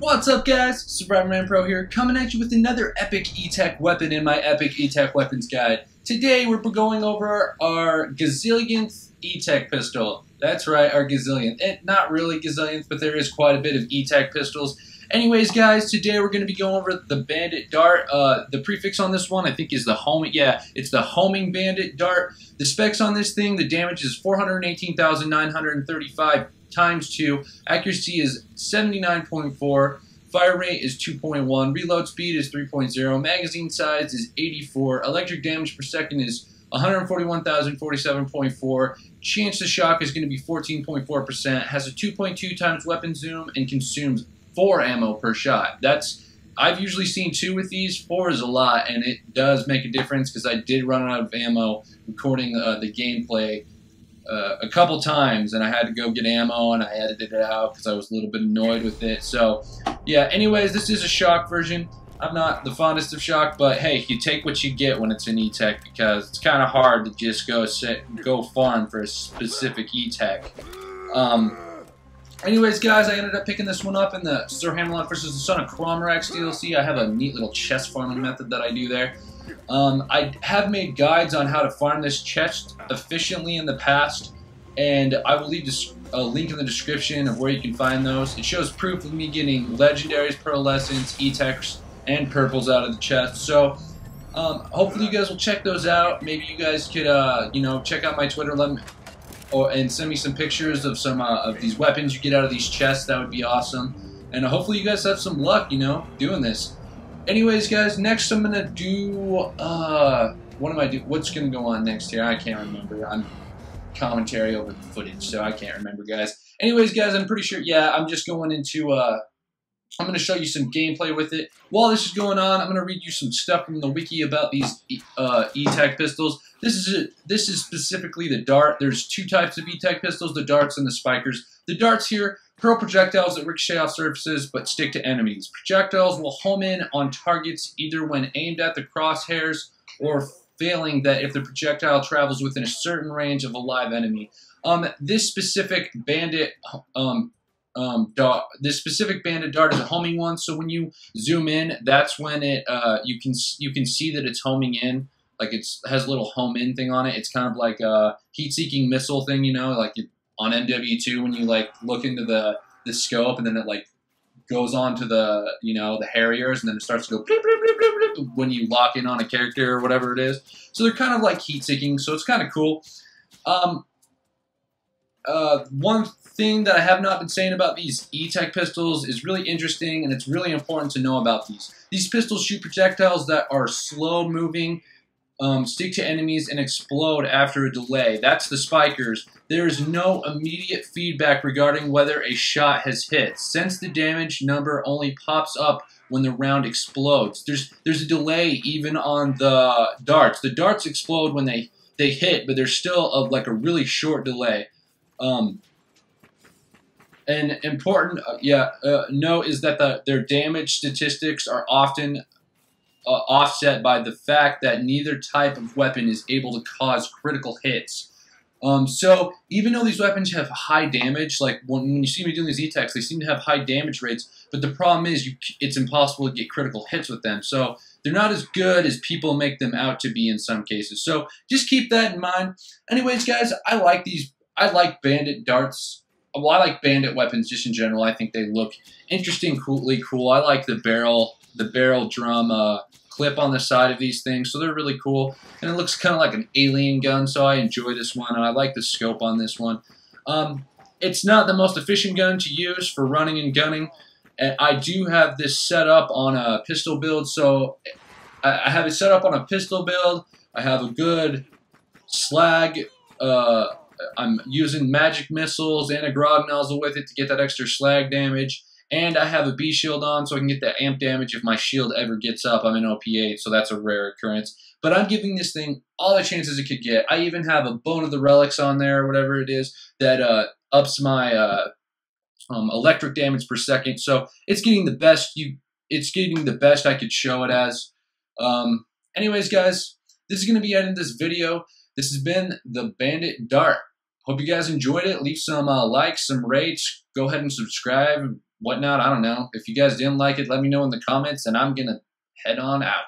What's up guys? Survivorman Pro here, coming at you with another epic E-Tech weapon in my epic E-Tech weapons guide. Today we're going over our gazillionth E-Tech pistol. That's right, our gazillionth. Eh, not really gazillionth, but there is quite a bit of E-Tech pistols. Anyways guys, today we're going to be going over the Bandit Dart. Uh, the prefix on this one I think is the homing, yeah, it's the homing Bandit Dart. The specs on this thing, the damage is 418,935 times 2. Accuracy is 79.4. Fire rate is 2.1. Reload speed is 3.0. Magazine size is 84. Electric damage per second is 141,047.4. Chance to shock is going to be 14.4%. Has a 2.2 times weapon zoom and consumes 4 ammo per shot. That's I've usually seen 2 with these. 4 is a lot, and it does make a difference because I did run out of ammo recording uh, the gameplay uh, a couple times, and I had to go get ammo, and I edited it out because I was a little bit annoyed with it. So, yeah. Anyways, this is a shock version. I'm not the fondest of shock, but hey, you take what you get when it's an E-Tech because it's kind of hard to just go sit, go farm for a specific E-Tech. Um, anyways, guys, I ended up picking this one up in the Sir Hammerlock versus the Son of Crawmerax DLC. I have a neat little chest farming method that I do there. Um, I have made guides on how to farm this chest efficiently in the past, and I will leave a link in the description of where you can find those. It shows proof of me getting legendaries, pearlescents, e-techs, and purples out of the chest. So um, hopefully you guys will check those out. Maybe you guys could, uh, you know, check out my Twitter, let me, or and send me some pictures of some uh, of these weapons you get out of these chests. That would be awesome. And hopefully you guys have some luck, you know, doing this. Anyways, guys, next I'm gonna do. Uh, what am I do? What's gonna go on next here? I can't remember. I'm commentary over the footage, so I can't remember, guys. Anyways, guys, I'm pretty sure. Yeah, I'm just going into. Uh, I'm going to show you some gameplay with it. While this is going on, I'm going to read you some stuff from the wiki about these uh, E-Tech pistols. This is a, this is specifically the dart. There's two types of E-Tech pistols, the darts and the spikers. The darts here Hurl projectiles that ricochet off surfaces but stick to enemies. Projectiles will home in on targets either when aimed at the crosshairs or failing that if the projectile travels within a certain range of a live enemy. Um, this specific bandit um, um, dart, this specific bandit dart is a homing one. So when you zoom in, that's when it uh, you can you can see that it's homing in. Like it's has a little home in thing on it. It's kind of like a heat-seeking missile thing, you know, like on MW2 when you like look into the the scope and then it like goes on to the you know the Harriers and then it starts to go bleep, bleep, bleep, when you lock in on a character or whatever it is. So they're kind of like heat seeking, so it's kind of cool. Um, uh, one thing that I have not been saying about these E-Tech pistols is really interesting and it's really important to know about these. These pistols shoot projectiles that are slow moving um, stick to enemies and explode after a delay. That's the spikers. There is no immediate feedback regarding whether a shot has hit, since the damage number only pops up when the round explodes. There's there's a delay even on the darts. The darts explode when they they hit, but there's still a, like a really short delay. Um, and important, uh, yeah, uh, note is that the, their damage statistics are often uh, offset by the fact that neither type of weapon is able to cause critical hits. Um, so even though these weapons have high damage, like when, when you see me doing these E-Techs, they seem to have high damage rates, but the problem is you, it's impossible to get critical hits with them. So they're not as good as people make them out to be in some cases. So just keep that in mind. Anyways, guys, I like these. I like bandit darts. Well, I like bandit weapons just in general. I think they look interesting, coolly cool. I like the barrel, the barrel drum uh, clip on the side of these things, so they're really cool. And it looks kind of like an alien gun, so I enjoy this one, and I like the scope on this one. Um, it's not the most efficient gun to use for running and gunning. And I do have this set up on a pistol build, so I have it set up on a pistol build. I have a good slag. Uh, I'm using magic missiles and a grog nozzle with it to get that extra slag damage. And I have a Bee shield on so I can get that amp damage if my shield ever gets up. I'm an OP8, so that's a rare occurrence. But I'm giving this thing all the chances it could get. I even have a Bone of the Relics on there, or whatever it is, that uh, ups my uh, um, electric damage per second. So it's getting the best you. It's getting the best I could show it as. Um, anyways, guys, this is going to be ending this video. This has been the Bandit Dart. Hope you guys enjoyed it. Leave some uh, likes, some rates. Go ahead and subscribe, whatnot. I don't know. If you guys didn't like it, let me know in the comments, and I'm gonna head on out.